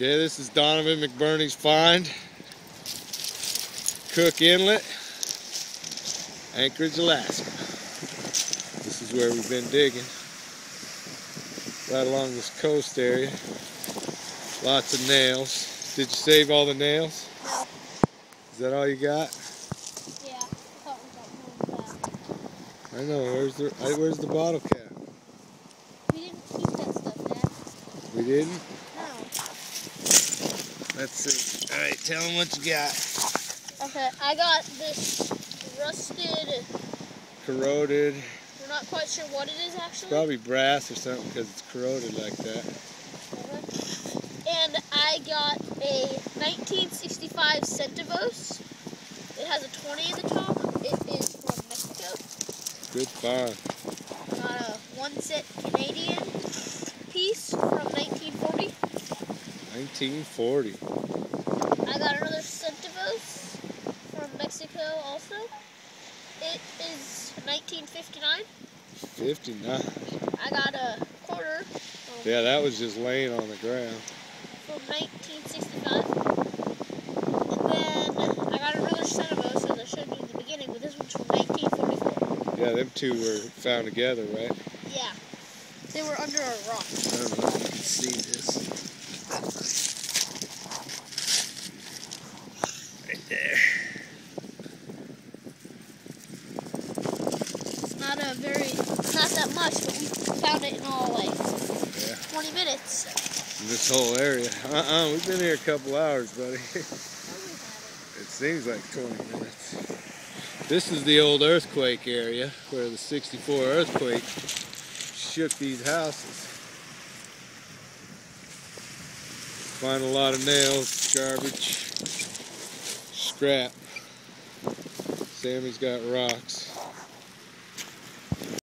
Okay, this is Donovan McBirney's find. Cook Inlet, Anchorage, Alaska. This is where we've been digging. Right along this coast area. Lots of nails. Did you save all the nails? No. Is that all you got? Yeah. I thought we got more. I know. Where's the Where's the bottle cap? We didn't keep that stuff, Dad. We didn't. Let's see. All right, tell them what you got. Okay, I got this rusted. Corroded. We're not quite sure what it is actually. Probably brass or something because it's corroded like that. Uh-huh. And I got a 1965 Centavos. It has a 20 in the top. It is from Mexico. Good find. Got a one set Canadian piece from 1940. 1940. I got another Centavos from Mexico also. It is 1959. 59. I got a quarter Yeah, that was just laying on the ground. from 1965. And then I got another Centavos, as I showed you in the beginning, but this one's from 1944. Yeah, them two were found together, right? Yeah. They were under a rock. I don't know if you can see this. Right there. It's not a very, not that much, but we found it in all like Yeah. 20 minutes. This whole area. Uh-uh, we've been here a couple hours, buddy. It seems like 20 minutes. This is the old earthquake area where the 64 earthquake shook these houses. Find a lot of nails, garbage, scrap. Sammy's got rocks.